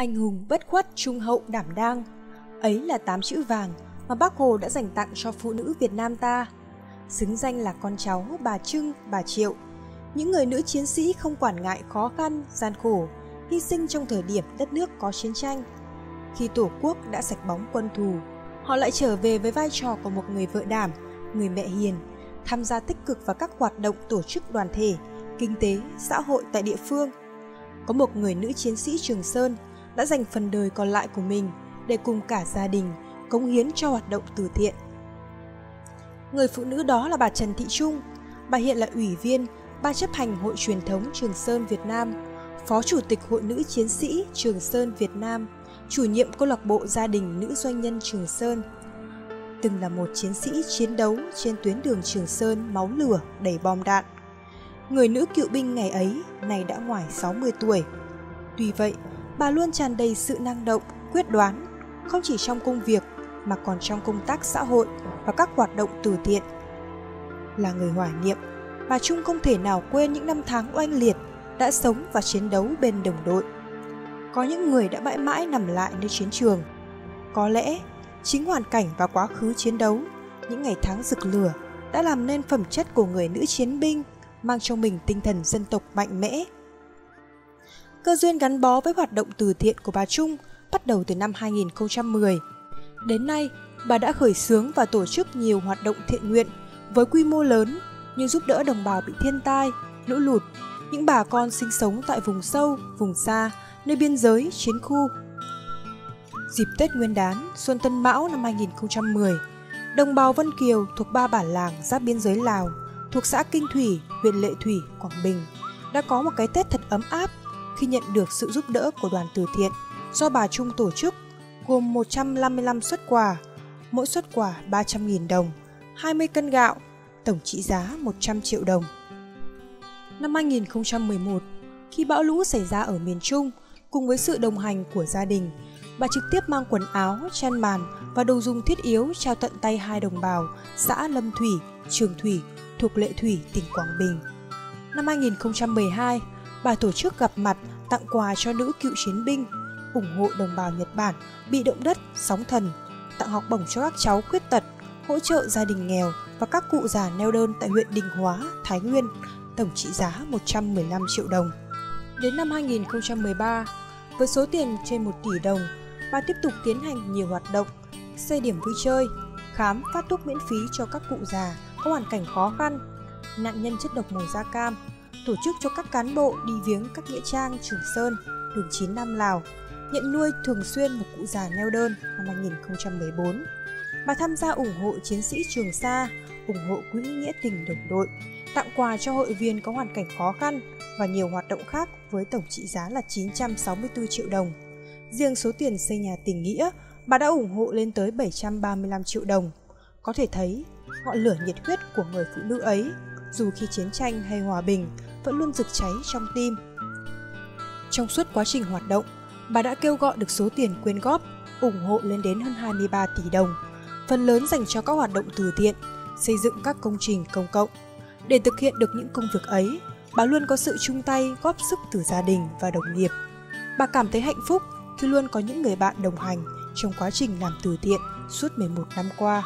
Anh hùng bất khuất trung hậu đảm đang. Ấy là tám chữ vàng mà bác Hồ đã dành tặng cho phụ nữ Việt Nam ta. Xứng danh là con cháu bà Trưng, bà Triệu. Những người nữ chiến sĩ không quản ngại khó khăn, gian khổ, hy sinh trong thời điểm đất nước có chiến tranh. Khi Tổ quốc đã sạch bóng quân thù, họ lại trở về với vai trò của một người vợ đảm, người mẹ hiền, tham gia tích cực vào các hoạt động tổ chức đoàn thể, kinh tế, xã hội tại địa phương. Có một người nữ chiến sĩ Trường Sơn đã dành phần đời còn lại của mình để cùng cả gia đình cống hiến cho hoạt động từ thiện. Người phụ nữ đó là bà Trần Thị Trung. Bà hiện là ủy viên Ban chấp hành Hội truyền thống Trường Sơn Việt Nam, Phó Chủ tịch Hội Nữ Chiến sĩ Trường Sơn Việt Nam, chủ nhiệm câu lạc bộ gia đình nữ doanh nhân Trường Sơn. Từng là một chiến sĩ chiến đấu trên tuyến đường Trường Sơn máu lửa đầy bom đạn. Người nữ cựu binh ngày ấy này đã ngoài 60 tuổi. Tuy vậy, bà luôn tràn đầy sự năng động, quyết đoán, không chỉ trong công việc mà còn trong công tác xã hội và các hoạt động từ thiện. Là người hoài niệm, bà Trung không thể nào quên những năm tháng oanh liệt đã sống và chiến đấu bên đồng đội. Có những người đã mãi mãi nằm lại nơi chiến trường. Có lẽ chính hoàn cảnh và quá khứ chiến đấu, những ngày tháng rực lửa đã làm nên phẩm chất của người nữ chiến binh, mang trong mình tinh thần dân tộc mạnh mẽ, Cơ duyên gắn bó với hoạt động từ thiện của bà Trung bắt đầu từ năm 2010. Đến nay, bà đã khởi xướng và tổ chức nhiều hoạt động thiện nguyện với quy mô lớn như giúp đỡ đồng bào bị thiên tai, lũ lụt, những bà con sinh sống tại vùng sâu, vùng xa, nơi biên giới, chiến khu. Dịp Tết Nguyên đán, Xuân Tân Mão năm 2010, đồng bào Vân Kiều thuộc ba bản làng giáp biên giới Lào, thuộc xã Kinh Thủy, huyện Lệ Thủy, Quảng Bình, đã có một cái Tết thật ấm áp khi nhận được sự giúp đỡ của đoàn từ thiện do bà Trung tổ chức gồm 155 xuất quà, mỗi xuất quà 300.000 đồng, 20 cân gạo, tổng trị giá 100 triệu đồng. Năm 2011, khi bão lũ xảy ra ở miền Trung, cùng với sự đồng hành của gia đình, bà trực tiếp mang quần áo, chăn màn và đồ dùng thiết yếu trao tận tay hai đồng bào xã Lâm Thủy, Trường Thủy thuộc Lệ Thủy, tỉnh Quảng Bình. Năm 2012, bà tổ chức gặp mặt tặng quà cho nữ cựu chiến binh, ủng hộ đồng bào Nhật Bản bị động đất, sóng thần, tặng học bổng cho các cháu khuyết tật, hỗ trợ gia đình nghèo và các cụ già neo đơn tại huyện Định Hóa, Thái Nguyên, tổng trị giá 115 triệu đồng. Đến năm 2013, với số tiền trên 1 tỷ đồng, bà tiếp tục tiến hành nhiều hoạt động, xây điểm vui chơi, khám phát thuốc miễn phí cho các cụ già có hoàn cảnh khó khăn, nạn nhân chất độc màu da cam, tổ chức cho các cán bộ đi viếng các nghĩa trang Trường Sơn, đường 9 Nam Lào, nhận nuôi thường xuyên một cụ già neo đơn năm 2014. Bà tham gia ủng hộ chiến sĩ Trường Sa, ủng hộ quỹ nghĩa tình đồng đội, tặng quà cho hội viên có hoàn cảnh khó khăn và nhiều hoạt động khác với tổng trị giá là 964 triệu đồng. Riêng số tiền xây nhà tình nghĩa, bà đã ủng hộ lên tới 735 triệu đồng. Có thể thấy, ngọn lửa nhiệt huyết của người phụ nữ ấy, dù khi chiến tranh hay hòa bình, vẫn luôn rực cháy trong tim. Trong suốt quá trình hoạt động, bà đã kêu gọi được số tiền quyên góp, ủng hộ lên đến hơn 23 tỷ đồng, phần lớn dành cho các hoạt động từ thiện, xây dựng các công trình công cộng. Để thực hiện được những công việc ấy, bà luôn có sự chung tay góp sức từ gia đình và đồng nghiệp. Bà cảm thấy hạnh phúc khi luôn có những người bạn đồng hành trong quá trình làm từ thiện suốt 11 năm qua.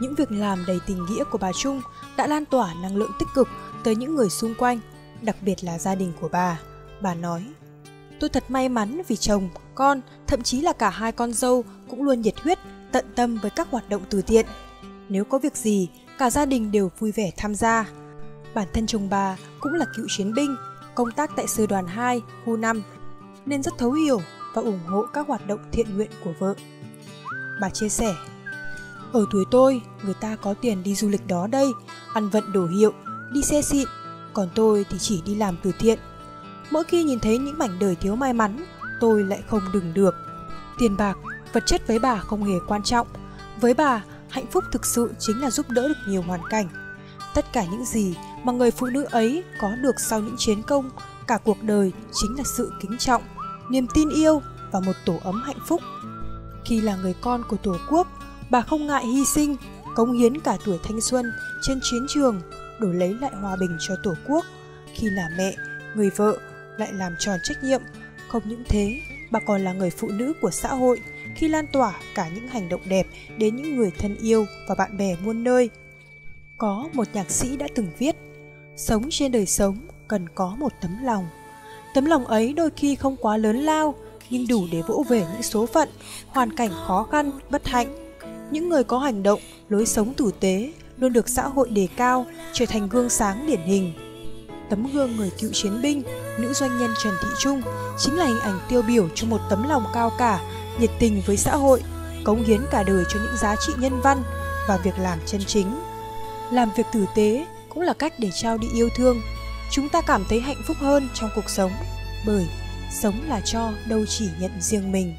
Những việc làm đầy tình nghĩa của bà Trung đã lan tỏa năng lượng tích cực tới những người xung quanh, đặc biệt là gia đình của bà. Bà nói, tôi thật may mắn vì chồng, con, thậm chí là cả hai con dâu cũng luôn nhiệt huyết, tận tâm với các hoạt động từ thiện. Nếu có việc gì, cả gia đình đều vui vẻ tham gia. Bản thân chồng bà cũng là cựu chiến binh, công tác tại sư đoàn 2, khu 5, nên rất thấu hiểu và ủng hộ các hoạt động thiện nguyện của vợ. Bà chia sẻ, ở tuổi tôi, người ta có tiền đi du lịch đó đây, ăn vận đồ hiệu, đi xe xịn, còn tôi thì chỉ đi làm từ thiện. Mỗi khi nhìn thấy những mảnh đời thiếu may mắn, tôi lại không đừng được. Tiền bạc, vật chất với bà không hề quan trọng. Với bà, hạnh phúc thực sự chính là giúp đỡ được nhiều hoàn cảnh. Tất cả những gì mà người phụ nữ ấy có được sau những chiến công, cả cuộc đời chính là sự kính trọng, niềm tin yêu và một tổ ấm hạnh phúc. Khi là người con của Tổ quốc, bà không ngại hy sinh, cống hiến cả tuổi thanh xuân trên chiến trường đổi lấy lại hòa bình cho Tổ quốc. Khi là mẹ, người vợ lại làm tròn trách nhiệm, không những thế bà còn là người phụ nữ của xã hội khi lan tỏa cả những hành động đẹp đến những người thân yêu và bạn bè muôn nơi. Có một nhạc sĩ đã từng viết, sống trên đời sống cần có một tấm lòng. Tấm lòng ấy đôi khi không quá lớn lao, nhưng đủ để vỗ về những số phận, hoàn cảnh khó khăn, bất hạnh. Những người có hành động, lối sống tử tế luôn được xã hội đề cao, trở thành gương sáng điển hình. Tấm gương người cựu chiến binh, nữ doanh nhân Trần Thị Trung chính là hình ảnh tiêu biểu cho một tấm lòng cao cả, nhiệt tình với xã hội, cống hiến cả đời cho những giá trị nhân văn và việc làm chân chính. Làm việc tử tế cũng là cách để trao đi yêu thương. Chúng ta cảm thấy hạnh phúc hơn trong cuộc sống, bởi sống là cho đâu chỉ nhận riêng mình.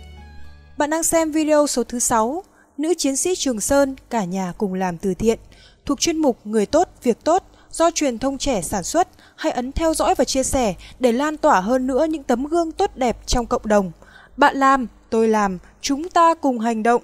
Bạn đang xem video số thứ 6, nữ chiến sĩ Trường Sơn cả nhà cùng làm từ thiện, thuộc chuyên mục Người tốt, việc tốt do truyền thông trẻ sản xuất. Hãy ấn theo dõi và chia sẻ để lan tỏa hơn nữa những tấm gương tốt đẹp trong cộng đồng. Bạn làm, tôi làm, chúng ta cùng hành động.